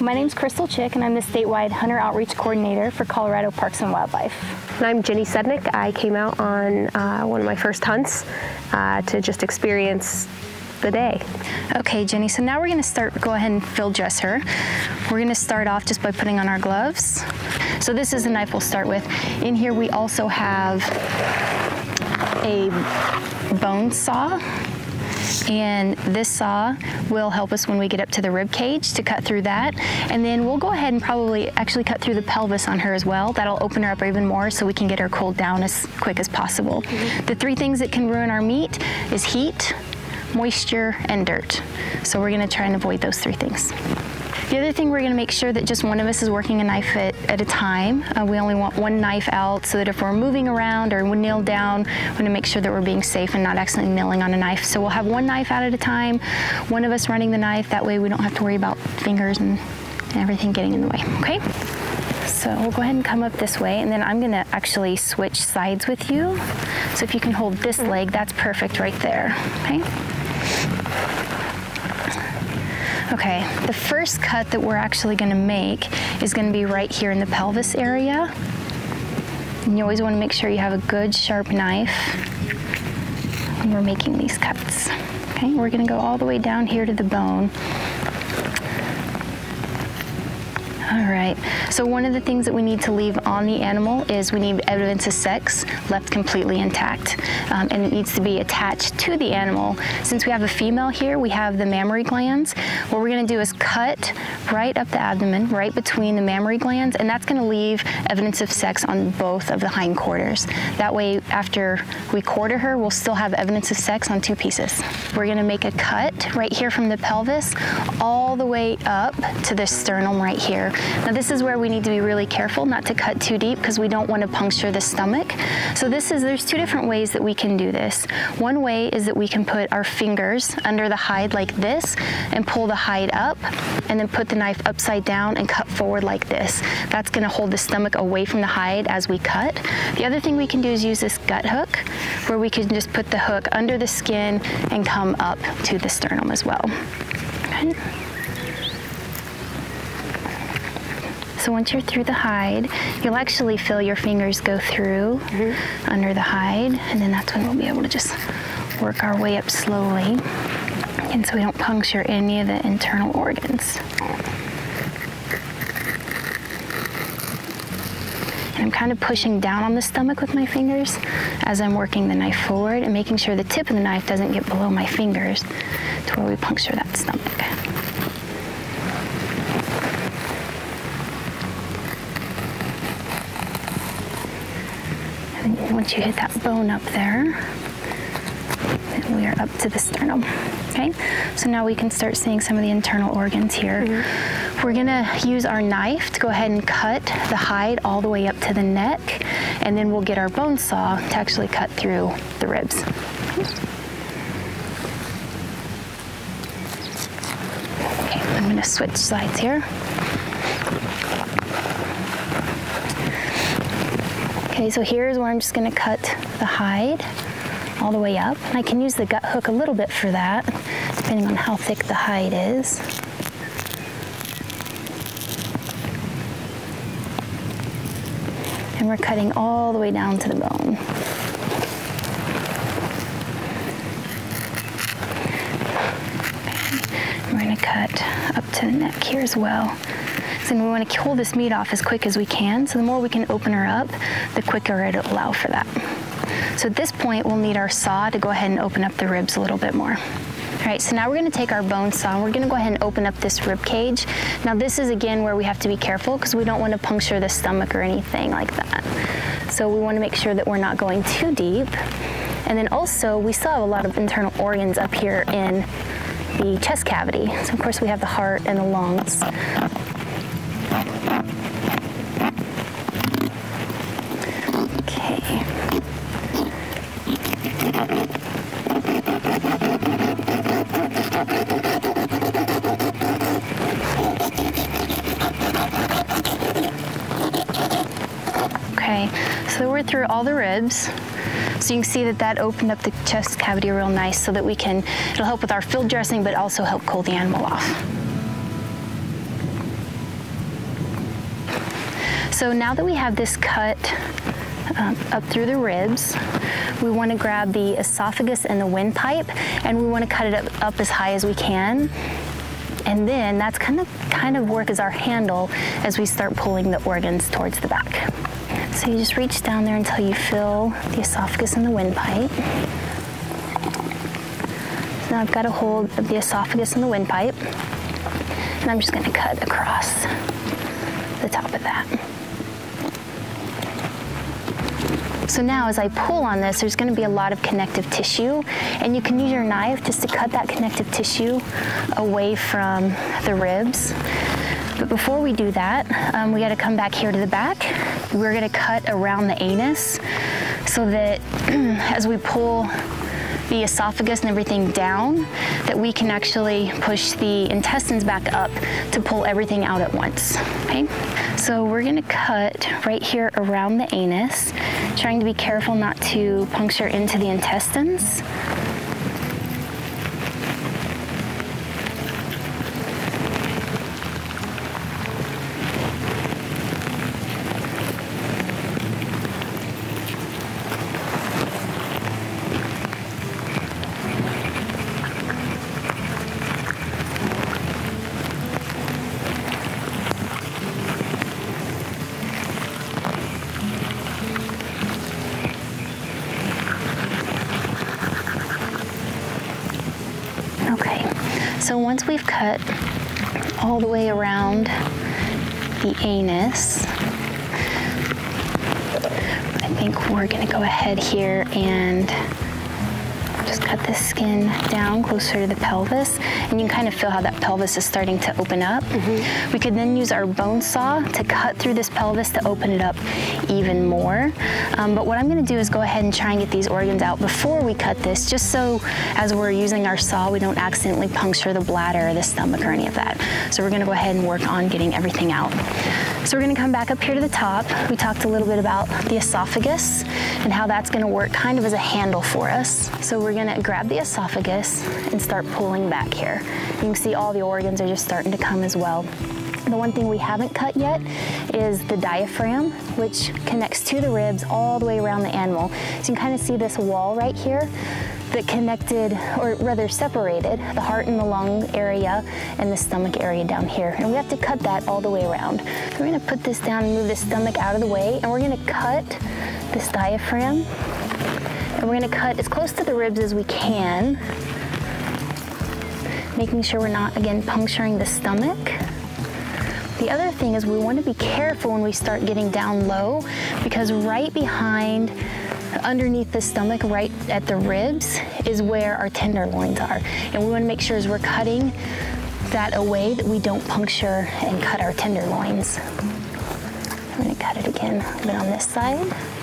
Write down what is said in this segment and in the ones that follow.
My name is Crystal Chick, and I'm the statewide Hunter Outreach Coordinator for Colorado Parks and Wildlife. And I'm Jenny Sednick. I came out on uh, one of my first hunts uh, to just experience the day. Okay, Jenny, so now we're gonna start, go ahead and field dress her. We're gonna start off just by putting on our gloves. So this is the knife we'll start with. In here we also have a bone saw and this saw will help us when we get up to the rib cage to cut through that. And then we'll go ahead and probably actually cut through the pelvis on her as well. That'll open her up even more so we can get her cooled down as quick as possible. Mm -hmm. The three things that can ruin our meat is heat, moisture, and dirt. So we're gonna try and avoid those three things. The other thing, we're gonna make sure that just one of us is working a knife at, at a time. Uh, we only want one knife out so that if we're moving around or we kneel down, we wanna make sure that we're being safe and not accidentally kneeling on a knife. So we'll have one knife out at a time, one of us running the knife. That way we don't have to worry about fingers and, and everything getting in the way, okay? So we'll go ahead and come up this way and then I'm gonna actually switch sides with you. So if you can hold this leg, that's perfect right there, okay? Okay, the first cut that we're actually gonna make is gonna be right here in the pelvis area. And you always wanna make sure you have a good sharp knife when we're making these cuts. Okay, we're gonna go all the way down here to the bone. All right, so one of the things that we need to leave on the animal is we need evidence of sex left completely intact. Um, and it needs to be attached to the animal. Since we have a female here, we have the mammary glands. What we're gonna do is cut right up the abdomen, right between the mammary glands, and that's gonna leave evidence of sex on both of the hindquarters. That way, after we quarter her, we'll still have evidence of sex on two pieces. We're gonna make a cut right here from the pelvis all the way up to the sternum right here. Now this is where we need to be really careful not to cut too deep because we don't want to puncture the stomach. So this is, there's two different ways that we can do this. One way is that we can put our fingers under the hide like this and pull the hide up and then put the knife upside down and cut forward like this. That's gonna hold the stomach away from the hide as we cut. The other thing we can do is use this gut hook where we can just put the hook under the skin and come up to the sternum as well. Okay. So once you're through the hide, you'll actually feel your fingers go through mm -hmm. under the hide, and then that's when we'll be able to just work our way up slowly, and so we don't puncture any of the internal organs. And I'm kind of pushing down on the stomach with my fingers as I'm working the knife forward and making sure the tip of the knife doesn't get below my fingers to where we puncture that stomach. Once you hit that bone up there, then we are up to the sternum. Okay, so now we can start seeing some of the internal organs here. Mm -hmm. We're gonna use our knife to go ahead and cut the hide all the way up to the neck, and then we'll get our bone saw to actually cut through the ribs. Okay, I'm gonna switch sides here. Okay, so here's where I'm just gonna cut the hide all the way up. I can use the gut hook a little bit for that, depending on how thick the hide is. And we're cutting all the way down to the bone. Okay. We're gonna cut up to the neck here as well and we want to pull this meat off as quick as we can. So the more we can open her up, the quicker it'll allow for that. So at this point, we'll need our saw to go ahead and open up the ribs a little bit more. All right, so now we're gonna take our bone saw and we're gonna go ahead and open up this rib cage. Now this is again where we have to be careful because we don't wanna puncture the stomach or anything like that. So we wanna make sure that we're not going too deep. And then also, we still have a lot of internal organs up here in the chest cavity. So of course we have the heart and the lungs. We're through all the ribs. So you can see that that opened up the chest cavity real nice so that we can, it'll help with our field dressing, but also help cool the animal off. So now that we have this cut um, up through the ribs, we want to grab the esophagus and the windpipe and we want to cut it up, up as high as we can. And then that's kind of kind of work as our handle as we start pulling the organs towards the back. So you just reach down there until you feel the esophagus and the windpipe. So now I've got a hold of the esophagus and the windpipe. And I'm just going to cut across the top of that. So now as I pull on this, there's gonna be a lot of connective tissue and you can use your knife just to cut that connective tissue away from the ribs. But before we do that, um, we gotta come back here to the back. We're gonna cut around the anus so that as we pull the esophagus and everything down, that we can actually push the intestines back up to pull everything out at once, okay? So we're gonna cut right here around the anus, trying to be careful not to puncture into the intestines. So once we've cut all the way around the anus, I think we're gonna go ahead here and cut the skin down closer to the pelvis and you can kind of feel how that pelvis is starting to open up. Mm -hmm. We could then use our bone saw to cut through this pelvis to open it up even more. Um, but what I'm gonna do is go ahead and try and get these organs out before we cut this, just so as we're using our saw, we don't accidentally puncture the bladder or the stomach or any of that. So we're gonna go ahead and work on getting everything out. So we're gonna come back up here to the top. We talked a little bit about the esophagus and how that's gonna work kind of as a handle for us. So we're gonna grab the esophagus and start pulling back here. You can see all the organs are just starting to come as well. The one thing we haven't cut yet is the diaphragm, which connects to the ribs all the way around the animal. So you can kind of see this wall right here that connected, or rather separated, the heart and the lung area and the stomach area down here. And we have to cut that all the way around. So we're gonna put this down and move the stomach out of the way, and we're gonna cut this diaphragm. And we're gonna cut as close to the ribs as we can, making sure we're not, again, puncturing the stomach. The other thing is we want to be careful when we start getting down low because right behind underneath the stomach, right at the ribs, is where our tenderloins are. And we wanna make sure as we're cutting that away that we don't puncture and cut our tenderloins. I'm gonna cut it again a bit on this side.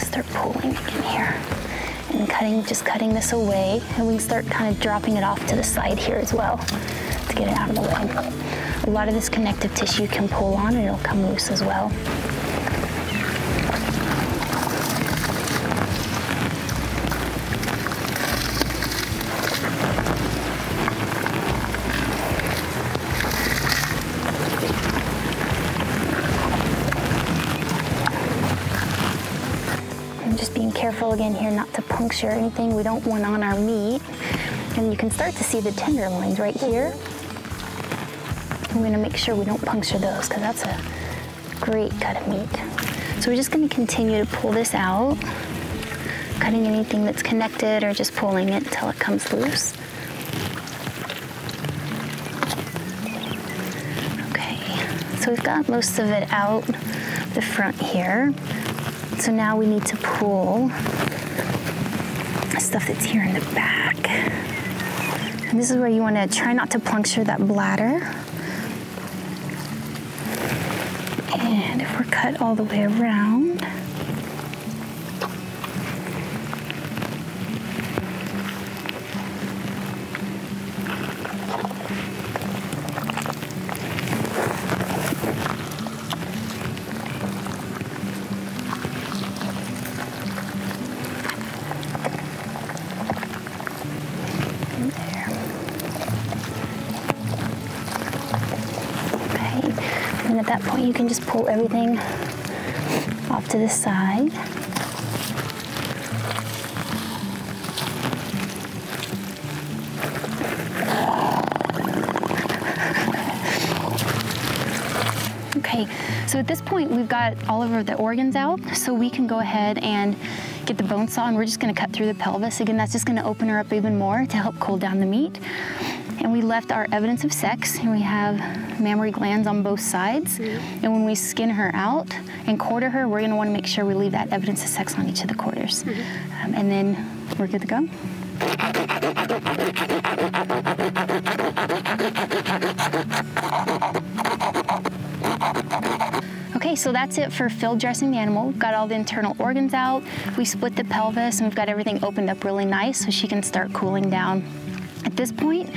And start pulling in here. And cutting, just cutting this away. And we can start kind of dropping it off to the side here as well to get it out of the way. A lot of this connective tissue can pull on and it'll come loose as well. Careful again here not to puncture anything we don't want on our meat. And you can start to see the tenderloins right here. I'm gonna make sure we don't puncture those because that's a great cut of meat. So we're just gonna continue to pull this out, cutting anything that's connected or just pulling it until it comes loose. Okay, so we've got most of it out the front here. So now we need to pull stuff that's here in the back. And this is where you want to try not to puncture that bladder. And if we're cut all the way around, you can just pull everything off to the side. Okay, so at this point we've got all of the organs out, so we can go ahead and get the bone saw and we're just gonna cut through the pelvis. Again, that's just gonna open her up even more to help cool down the meat. And we left our evidence of sex, and we have mammary glands on both sides. Mm -hmm. And when we skin her out and quarter her, we're gonna wanna make sure we leave that evidence of sex on each of the quarters. Mm -hmm. um, and then we're good to go. Okay, so that's it for field dressing the animal. We've got all the internal organs out. We split the pelvis and we've got everything opened up really nice so she can start cooling down. At this point,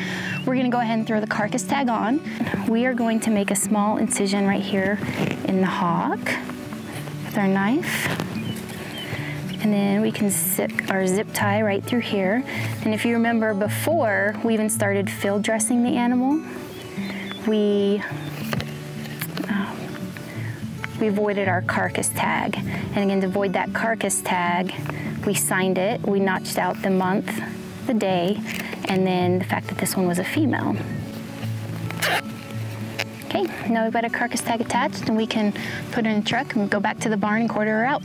we're gonna go ahead and throw the carcass tag on. We are going to make a small incision right here in the hock with our knife. And then we can zip our zip tie right through here. And if you remember before we even started field dressing the animal, we um, we voided our carcass tag. And again, to void that carcass tag, we signed it, we notched out the month, the day, and then the fact that this one was a female. Okay, now we've got a carcass tag attached and we can put it in a truck and go back to the barn and quarter her out.